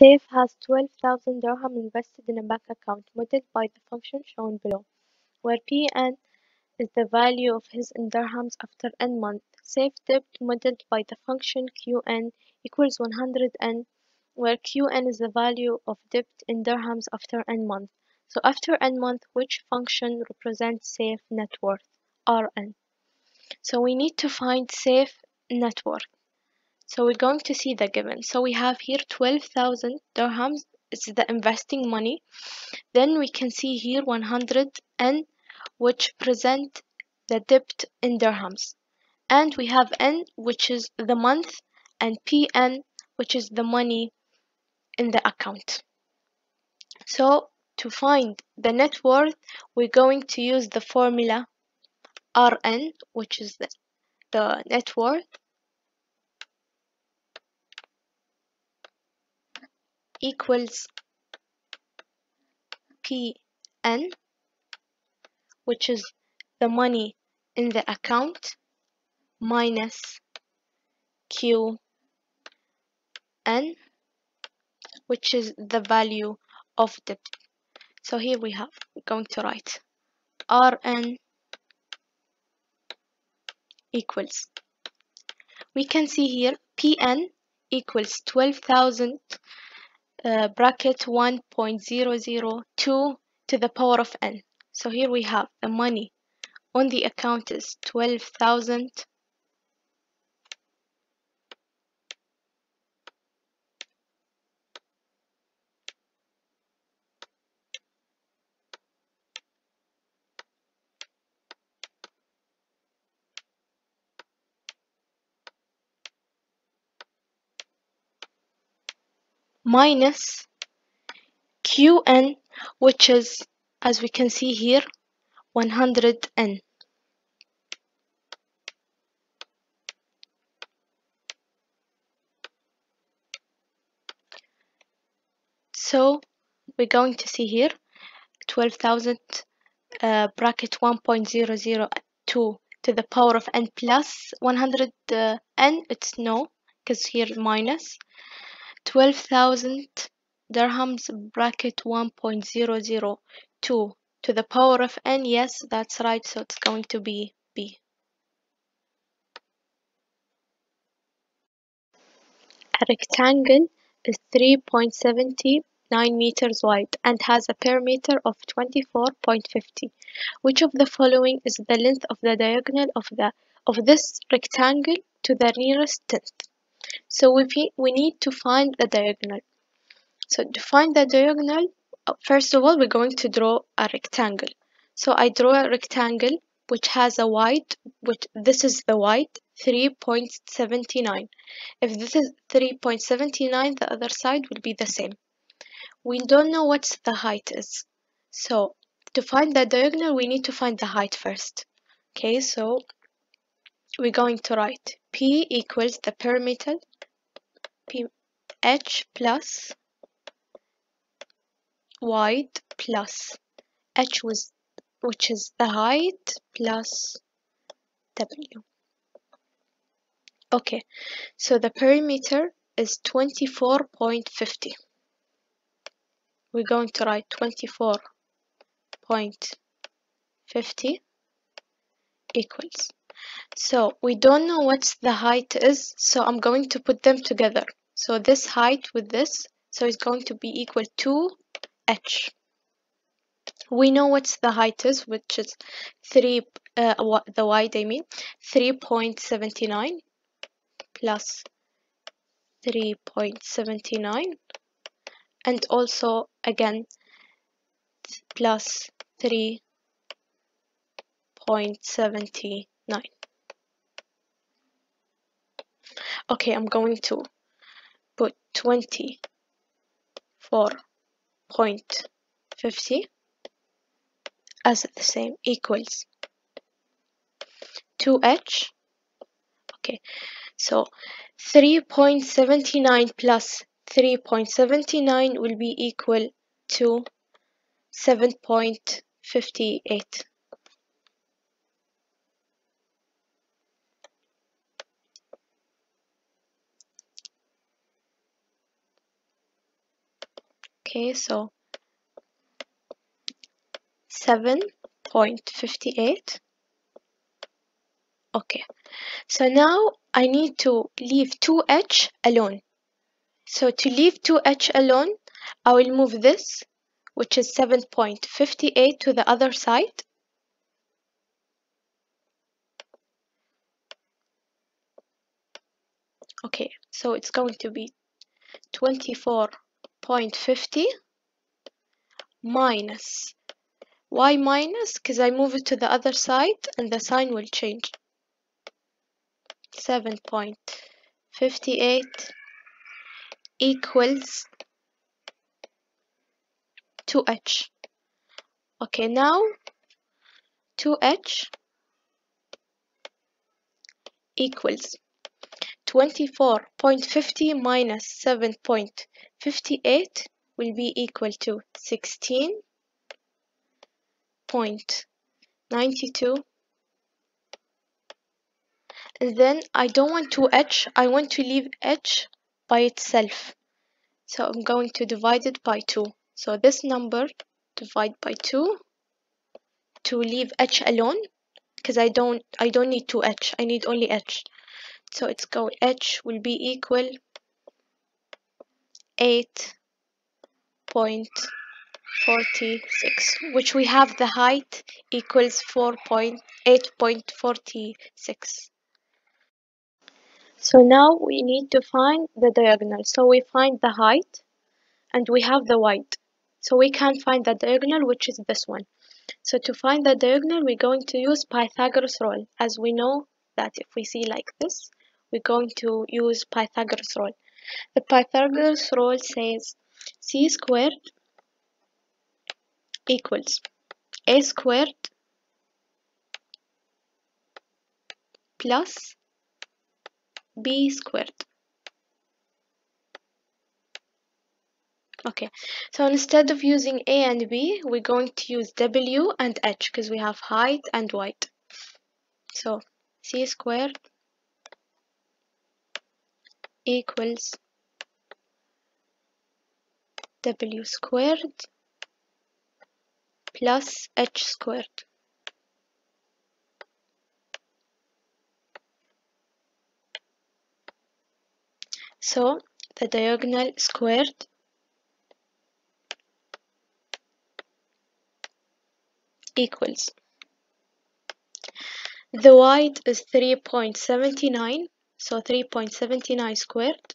Saif has 12,000 dirham invested in a bank account modeled by the function shown below, where Pn is the value of his in dirhams after n months. Saif debt modeled by the function Qn equals 100n, where Qn is the value of debt in dirhams after n months. So after n months, which function represents Saif net worth? Rn. So we need to find Saif net worth. So we're going to see the given. So we have here 12,000 dirhams. It's the investing money. Then we can see here 100n, which present the debt in dirhams. And we have n, which is the month, and pn, which is the money in the account. So to find the net worth, we're going to use the formula Rn, which is the, the net worth, equals Pn, which is the money in the account, minus Qn, which is the value of debt. So here we have, going to write Rn equals. We can see here Pn equals 12,000 uh, bracket 1.002 to the power of n. So here we have the money on the account is 12,000 minus Qn, which is, as we can see here, 100n. So we're going to see here 12,000 uh, bracket 1.002 to the power of n plus 100 uh, n, it's no, because here minus 12,000 dirhams bracket 1.002 to the power of n. Yes, that's right. So it's going to be B. A rectangle is 3.79 meters wide and has a perimeter of 24.50. Which of the following is the length of the diagonal of the of this rectangle to the nearest tenth? So we, we need to find the diagonal. So to find the diagonal, uh, first of all, we're going to draw a rectangle. So I draw a rectangle which has a wide, which this is the wide, 3.79. If this is 3.79, the other side will be the same. We don't know what the height is. So to find the diagonal, we need to find the height first. Okay, so we're going to write P equals the perimeter P H plus wide plus H was which is the height plus W. Okay, so the perimeter is 24.50. We're going to write 24.50 equals. So we don't know what the height is, so I'm going to put them together. So this height with this, so it's going to be equal to h. We know what the height is, which is 3, uh, the wide I mean, 3.79 plus 3.79 and also again plus 3.79. Okay, I'm going to put 24.50 as the same equals 2h. Okay, so 3.79 plus 3.79 will be equal to 7.58. okay so 7.58 okay so now I need to leave 2h alone. So to leave 2h alone I will move this which is 7.58 to the other side. Okay so it's going to be 24.50 minus. Y minus? Because I move it to the other side and the sign will change. 7.58 equals 2h okay now 2h equals 24.50 minus 7.58 will be equal to 16.92 and then I don't want to h I want to leave h by itself. So I'm going to divide it by 2 so this number divide by 2 to leave h alone because I don't I don't need 2h I need only h so it's going h will be equal 8.46 which we have the height equals 4.8.46 so now we need to find the diagonal. So we find the height and we have the width. So we can find the diagonal which is this one. So to find the diagonal we're going to use Pythagoras rule as we know that if we see like this we're going to use Pythagoras rule. The Pythagoras rule says c squared equals a squared plus b squared. Okay, so instead of using a and b, we're going to use w and h because we have height and width. So c squared equals w squared plus h squared. So the diagonal squared equals the width is 3.79 so 3.79 squared.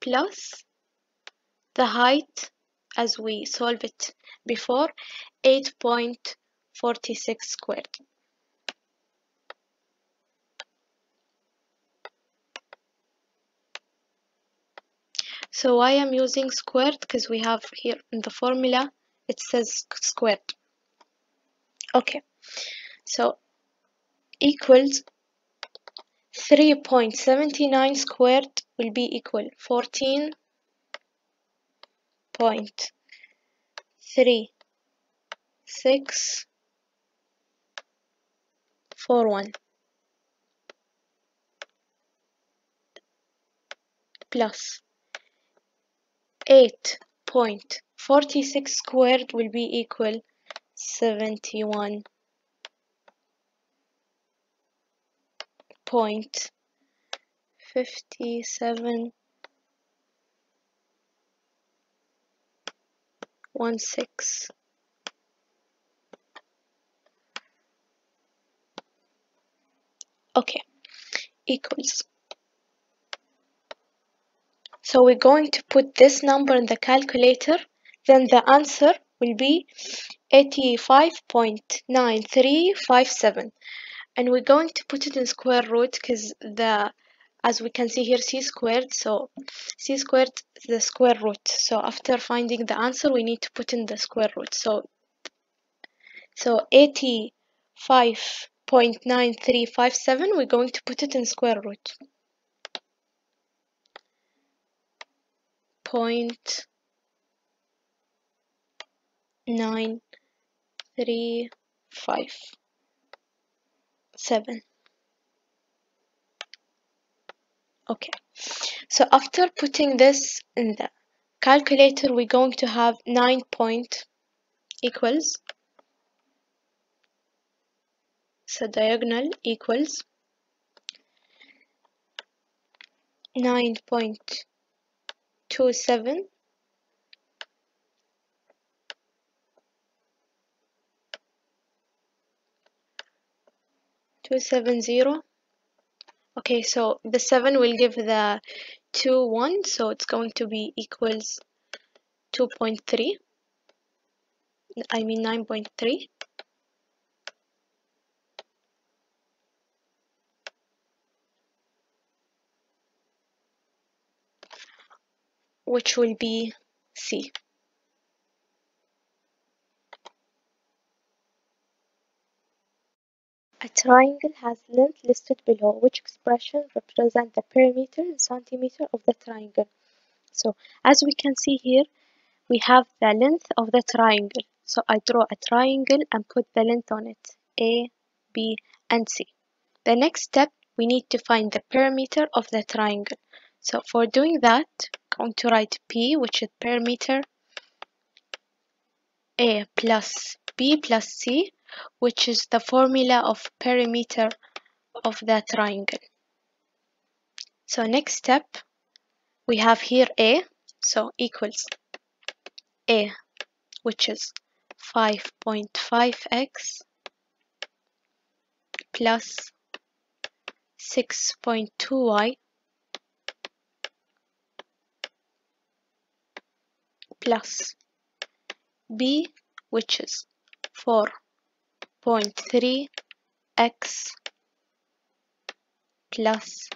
Plus the height as we solved it before 8.46 squared So I am using squared because we have here in the formula it says squared. Okay, so equals 3.79 squared will be equal 14.3641 plus 8.46 squared will be equal 71 point fifty seven one six. Okay equals so we're going to put this number in the calculator, then the answer will be 85.9357 and we're going to put it in square root because the as we can see here c squared. So c squared the square root. So after finding the answer we need to put in the square root. So so 85.9357 we're going to put it in square root point nine three, five, seven. Okay, so after putting this in the calculator, we're going to have nine point equals, so diagonal equals nine point two oh seven. two seven zero. Okay so the seven will give the two one so it's going to be equals 2.3 I mean 9.3 which will be C A triangle has length listed below, which expression represent the perimeter in centimeter of the triangle. So as we can see here, we have the length of the triangle. So I draw a triangle and put the length on it, A, B, and C. The next step, we need to find the perimeter of the triangle. So for doing that, going to write P, which is perimeter, A plus B plus C, which is the formula of perimeter of the triangle. So next step, we have here A, so equals A, which is 5.5x plus 6.2y plus B, which is 4.3 x plus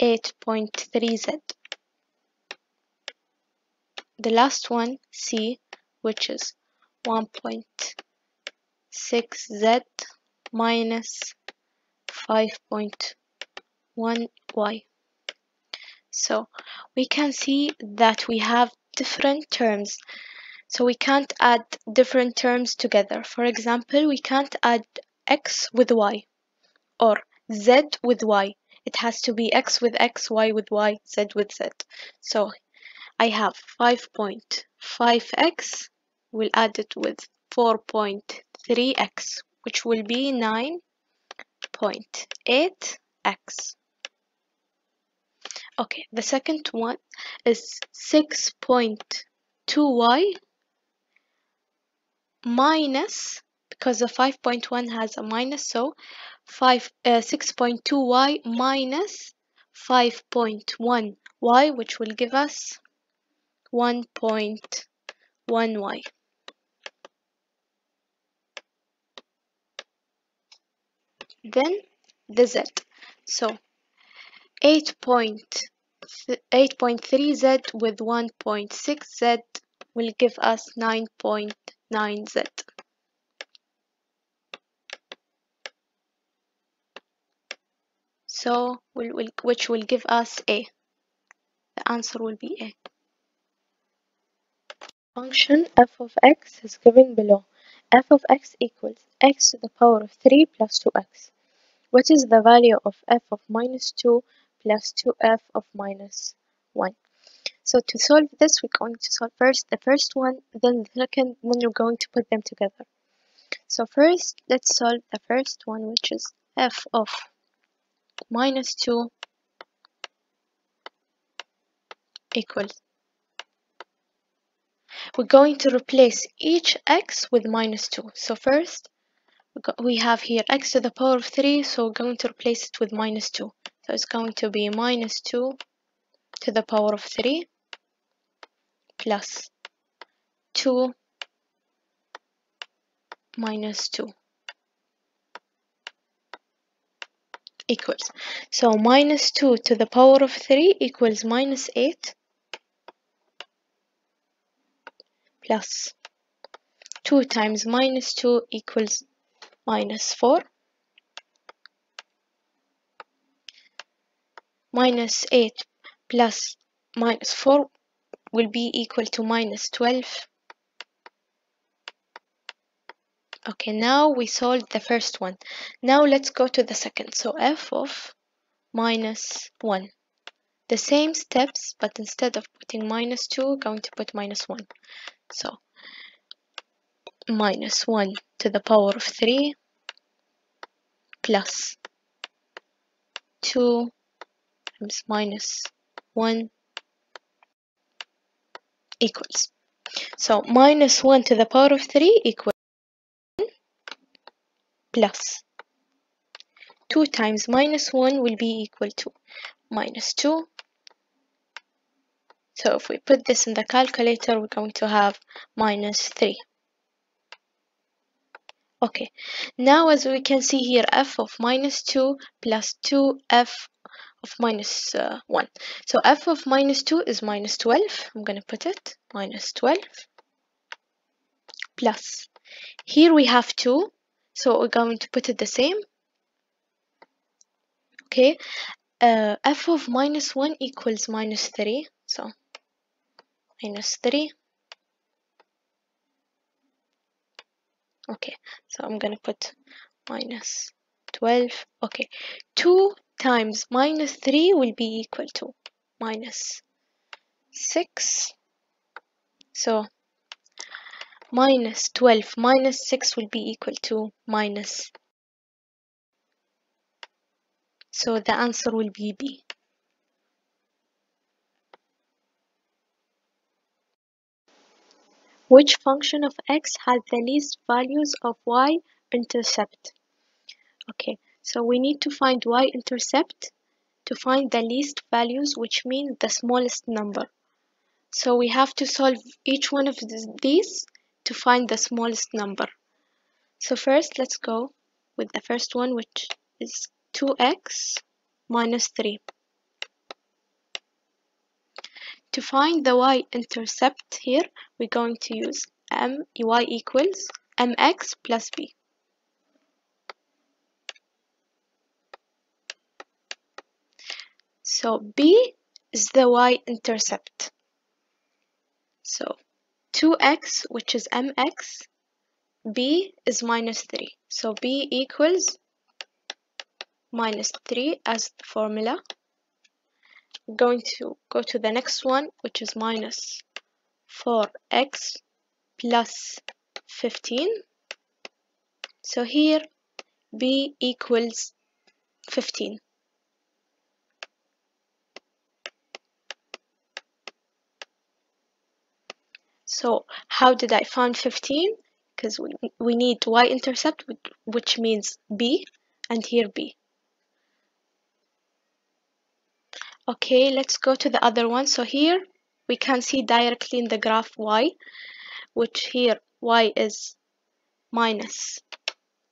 8.3 z. The last one, C, which is 1.6 z minus 5.1 y. So we can see that we have different terms so we can't add different terms together. For example, we can't add x with y or z with y. It has to be x with x, y with y, z with z. So I have 5.5x, we'll add it with 4.3x, which will be 9.8x. Okay, the second one is 6.2y minus because the 5.1 has a minus so 5 uh, 6.2y minus 5.1y which will give us 1.1y then the z. So 8.3z with 1.6z will give us 9.9z. So, which will give us A. The answer will be A. Function f of x is given below. f of x equals x to the power of 3 plus 2x. What is the value of f of minus 2 plus 2f of minus 1? So to solve this, we're going to solve first the first one, then the second, then we're going to put them together. So first, let's solve the first one, which is f of minus 2 equals. We're going to replace each x with minus 2. So first, we have here x to the power of 3, so we're going to replace it with minus 2. So it's going to be minus 2 to the power of 3 plus 2 minus 2 equals. So minus 2 to the power of 3 equals minus 8 plus 2 times minus 2 equals minus 4 minus 8 plus minus 4 will be equal to minus 12 Okay, now we solved the first one. Now let's go to the second. So f of minus 1. The same steps, but instead of putting minus 2, we're going to put minus 1. So minus 1 to the power of 3 plus 2 times minus 1 equals. So minus 1 to the power of 3 equals plus 2 times minus 1 will be equal to minus 2. So if we put this in the calculator, we're going to have minus 3. Okay, now as we can see here, f of minus 2 plus 2f of minus, uh, 1. So f of minus 2 is minus 12. I'm going to put it minus 12 plus. Here we have 2, so we're going to put it the same. Okay, uh, f of minus 1 equals minus 3. So minus 3. Okay, so I'm gonna put minus 12. Okay, 2 times minus 3 will be equal to minus 6. So minus 12 minus 6 will be equal to minus. So the answer will be B. Which function of x has the least values of y-intercept? Okay, so we need to find y-intercept to find the least values, which means the smallest number. So we have to solve each one of these to find the smallest number. So first, let's go with the first one, which is 2x minus 3. To find the y-intercept here, we're going to use m y equals mx plus b. So b is the y-intercept. So 2x, which is mx, b is minus 3. So b equals minus 3 as the formula going to go to the next one, which is minus 4x plus 15. So here b equals 15. So how did I find 15? Because we, we need y-intercept, which means b, and here b. Okay, let's go to the other one. So here we can see directly in the graph y, which here y is minus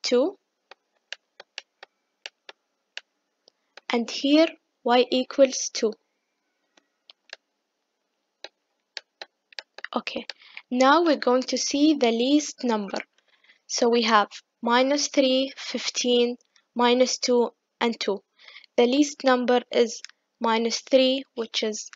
2. And here y equals 2. Okay, now we're going to see the least number. So we have minus 3, 15, minus 2, and 2. The least number is minus 3, which is